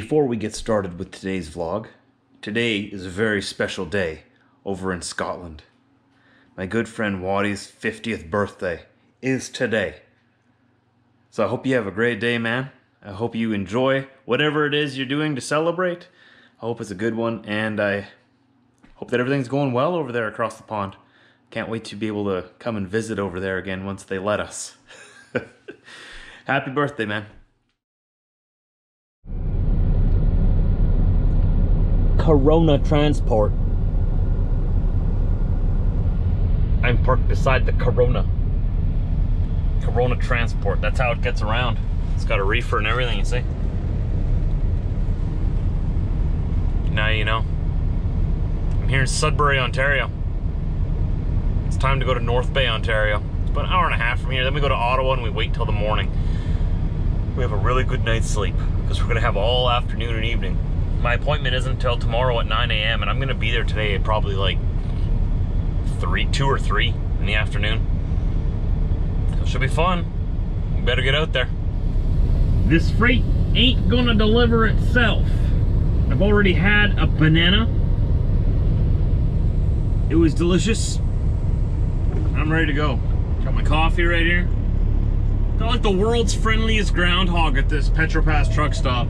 Before we get started with today's vlog, today is a very special day over in Scotland. My good friend Waddy's 50th birthday is today. So I hope you have a great day, man. I hope you enjoy whatever it is you're doing to celebrate. I hope it's a good one, and I hope that everything's going well over there across the pond. Can't wait to be able to come and visit over there again once they let us. Happy birthday, man. Corona Transport. I'm parked beside the Corona. Corona Transport. That's how it gets around. It's got a reefer and everything, you see. Now you know. I'm here in Sudbury, Ontario. It's time to go to North Bay, Ontario. It's about an hour and a half from here. Then we go to Ottawa and we wait till the morning. We have a really good night's sleep because we're going to have all afternoon and evening. My appointment isn't until tomorrow at 9 a.m. and I'm to be there today at probably like 3, 2 or 3 in the afternoon. It should be fun. We better get out there. This freight ain't gonna deliver itself. I've already had a banana. It was delicious. I'm ready to go. Got my coffee right here. Got like the world's friendliest groundhog at this Petropass truck stop.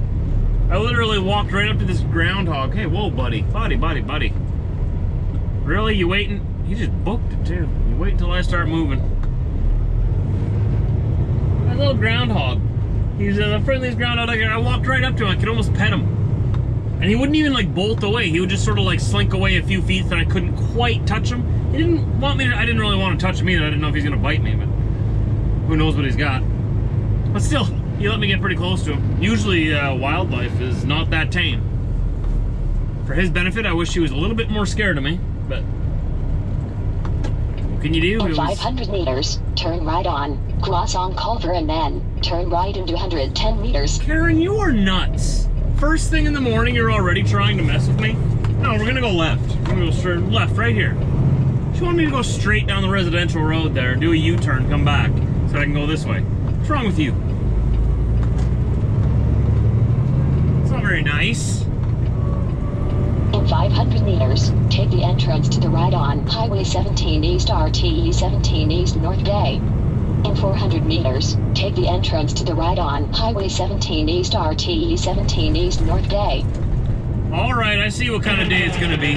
I literally walked right up to this groundhog. Hey, whoa, buddy. Buddy, buddy, buddy. Really? You waiting? He just booked it too. You wait until I start moving. That little groundhog. He's uh, the friendliest groundhog I, I walked right up to him. I could almost pet him. And he wouldn't even like bolt away. He would just sort of like slink away a few feet and I couldn't quite touch him. He didn't want me to, I didn't really want to touch him either. I didn't know if he's gonna bite me, but who knows what he's got. But still, he let me get pretty close to him. Usually uh, wildlife is not that tame. For his benefit, I wish he was a little bit more scared of me, but what can you do? In was- 500 meters, turn right on, cross on Culver and then turn right into 110 meters. Karen, you are nuts. First thing in the morning, you're already trying to mess with me? No, we're gonna go left. We're gonna go straight left, right here. She wanted me to go straight down the residential road there, do a U-turn, come back, so I can go this way. What's wrong with you? It's not very nice. In 500 meters, take the entrance to the right on Highway 17 East RTE 17 East North Bay. In 400 meters, take the entrance to the right on Highway 17 East RTE 17 East North Bay. All right, I see what kind of day it's gonna be.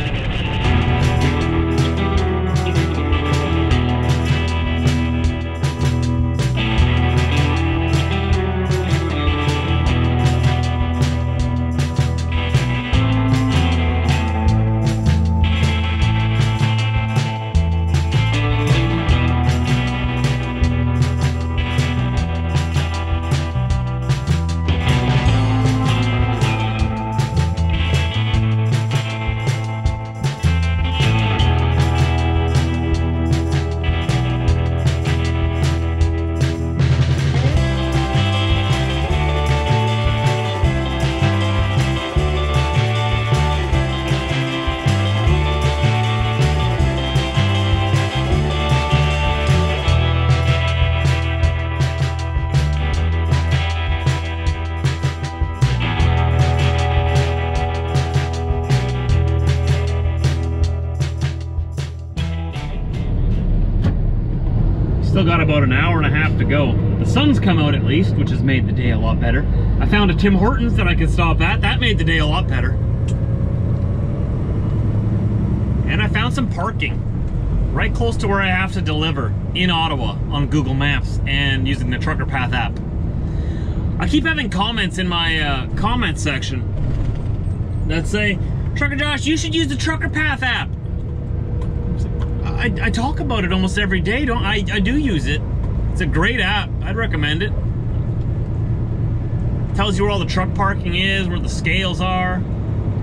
The sun's come out at least, which has made the day a lot better. I found a Tim Hortons that I could stop at. That made the day a lot better. And I found some parking right close to where I have to deliver in Ottawa on Google Maps and using the Trucker Path app. I keep having comments in my uh, comment section that say, Trucker Josh, you should use the Trucker Path app. I, I talk about it almost every day. Don't I? I do use it. It's a great app. I'd recommend it. Tells you where all the truck parking is, where the scales are.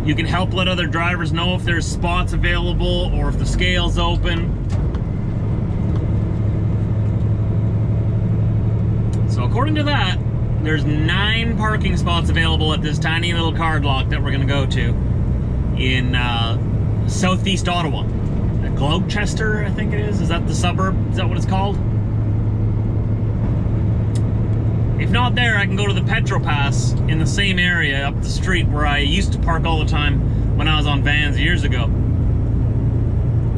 You can help let other drivers know if there's spots available or if the scale's open. So according to that, there's nine parking spots available at this tiny little card lock that we're gonna go to in uh, southeast Ottawa. Gloucester, I think it is. Is that the suburb? Is that what it's called? If not there, I can go to the Petro Pass in the same area up the street where I used to park all the time when I was on vans years ago.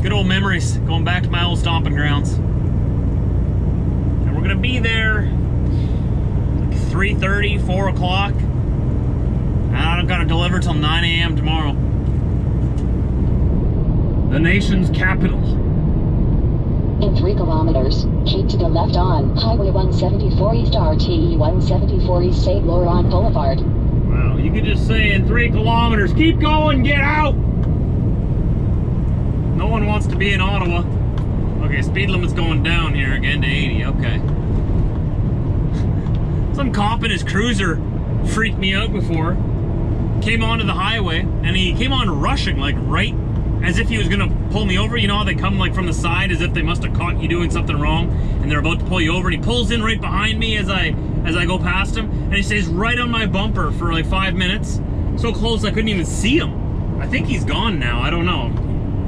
Good old memories, going back to my old stomping grounds. And we're gonna be there like 3.30, 4 o'clock. And I don't gotta deliver till 9 a.m. tomorrow. The nation's capital. In 3 kilometers, keep to the left on Highway 174 East RTE 174 East St. Laurent Boulevard. Wow, you could just say in three kilometers, keep going, get out! No one wants to be in Ottawa. Okay, speed limit's going down here again to 80, okay. Some cop in his cruiser freaked me out before. Came onto the highway, and he came on rushing, like right as if he was gonna pull me over. You know how they come like from the side as if they must have caught you doing something wrong and they're about to pull you over. And he pulls in right behind me as I as I go past him, and he stays right on my bumper for like five minutes. So close I couldn't even see him. I think he's gone now. I don't know.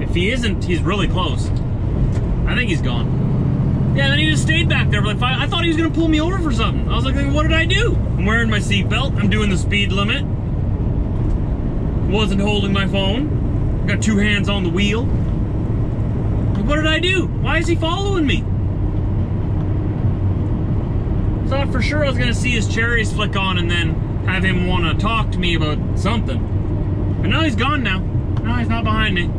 If he isn't, he's really close. I think he's gone. Yeah, then he just stayed back there for like five. I thought he was gonna pull me over for something. I was like, what did I do? I'm wearing my seatbelt. I'm doing the speed limit. Wasn't holding my phone. Got two hands on the wheel. What did I do? Why is he following me? Thought for sure I was gonna see his cherries flick on and then have him want to talk to me about something. But now he's gone now. No, he's not behind me.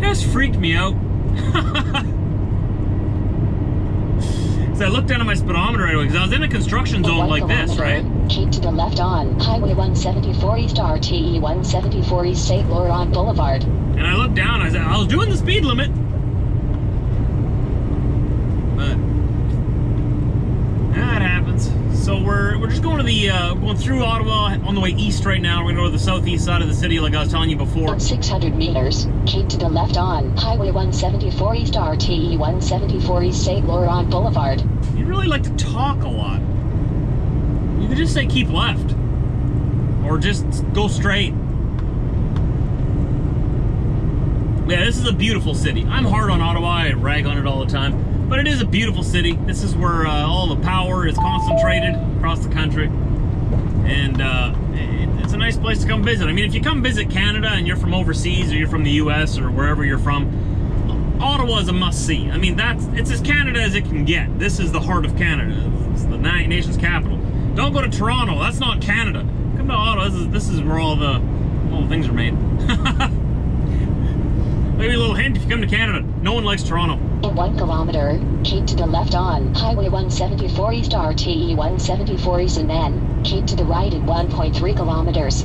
Just freaked me out. so I looked down at my speedometer right away because I was in a construction zone one like this, right? Keep to the left on Highway 174 East RTE 174 East St. Laurent Boulevard. And I looked down, I said, I was doing the speed limit. But that happens. So we're we're just going to the uh, going through Ottawa on the way east right now. We're gonna go to the southeast side of the city, like I was telling you before. In 600 meters, keep to the left on Highway 174 East RTE 174 East St. Laurent Boulevard. You really like to talk a lot. You could just say keep left. Or just go straight. Yeah, this is a beautiful city. I'm hard on Ottawa, I rag on it all the time. But it is a beautiful city. This is where uh, all the power is concentrated across the country. And uh, it's a nice place to come visit. I mean, if you come visit Canada and you're from overseas or you're from the US or wherever you're from, Ottawa is a must see. I mean, that's it's as Canada as it can get. This is the heart of Canada. It's the na- nation's capital. Don't go to Toronto. That's not Canada. Come to Ottawa. This is, this is where all the all the things are made. Maybe a little hint: if you come to Canada, no one likes Toronto. In 1 kilometer, keep to the left on Highway 174 East RTE 174 East and then keep to the right in 1.3 kilometers.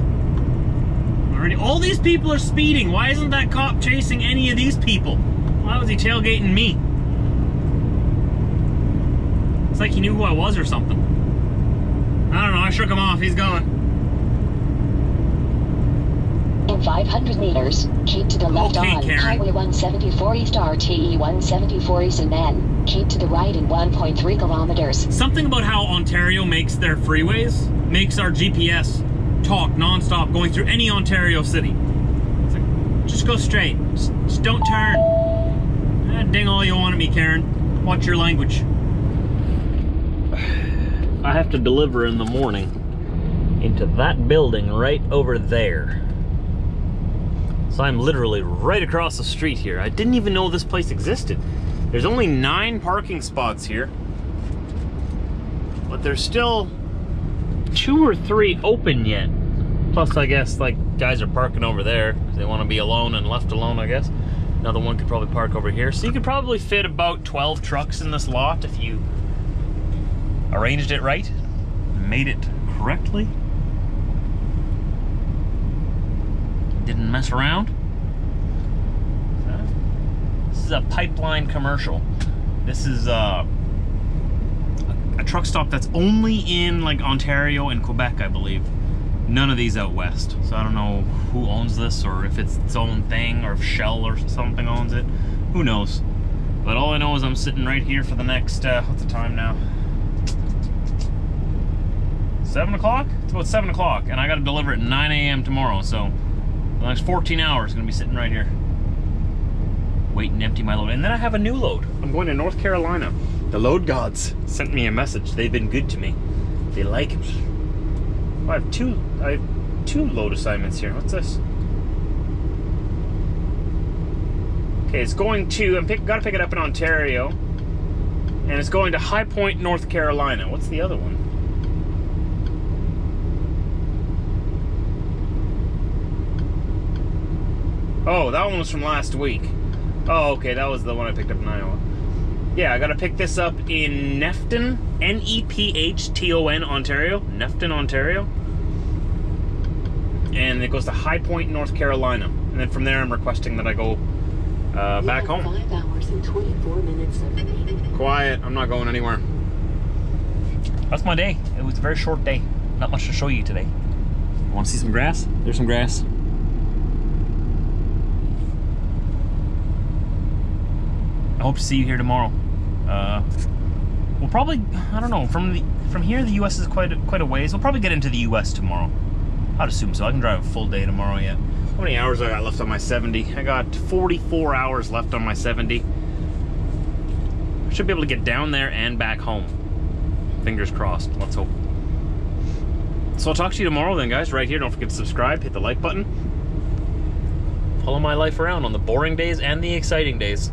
Already, all these people are speeding. Why isn't that cop chasing any of these people? Why was he tailgating me? It's like he knew who I was or something. I don't know. I shook him off. He's gone. In 500 meters, keep to the left Okay, on Karen. Highway 174 East RTE 174 East and then keep to the right in 1.3 kilometers. Something about how Ontario makes their freeways makes our GPS talk nonstop going through any Ontario city. It's like, just go straight. Just, just don't turn. Ah, ding all you want at me, Karen. Watch your language. I have to deliver in the morning into that building right over there. So I'm literally right across the street here. I didn't even know this place existed. There's only nine parking spots here. But there's still two or three open yet. Plus, I guess, like, guys are parking over there 'cause they want to be alone and left alone, I guess. Another one could probably park over here. So you could probably fit about 12 trucks in this lot if you arranged it right, made it correctly. Didn't mess around. This is a pipeline commercial. This is uh, a, truck stop that's only in like Ontario and Quebec, I believe. None of these out west. So I don't know who owns this or if it's its own thing or if Shell or something owns it. Who knows? But all I know is I'm sitting right here for the next, uh, what's the time now? Seven o'clock? It's about seven o'clock, and I got to deliver at 9 a.m. tomorrow. So the next 14 hours, gonna be sitting right here, waiting to empty my load, and then I have a new load. I'm going to North Carolina. The load gods sent me a message. They've been good to me. They like it. Oh, I have two. I have two load assignments here. What's this? Okay, it's going to. I'm pick, gotta pick it up in Ontario, and it's going to High Point, North Carolina. What's the other one? Oh, that one was from last week. Oh, okay, that was the one I picked up in Iowa. Yeah, I gotta pick this up in Nephton, N E P H T O N, Ontario. Nephton, Ontario. And it goes to High Point, North Carolina. And then from there, I'm requesting that I go uh, back home. Five hours and 24 minutes. Quiet, I'm not going anywhere. That's my day. It was a very short day. Not much to show you today. Want to see some grass? There's some grass. I hope to see you here tomorrow. Uh, we'll probably, I don't know, from the from here the U.S. is quite a, quite a ways. We'll probably get into the U.S. tomorrow. I'd assume so. I can drive a full day tomorrow yet. How many hours I got left on my 70? I got 44 hours left on my 70. I Should be able to get down there and back home. Fingers crossed. Let's hope. So I'll talk to you tomorrow then, guys. Right here. Don't forget to subscribe. Hit the like button. Follow my life around on the boring days and the exciting days.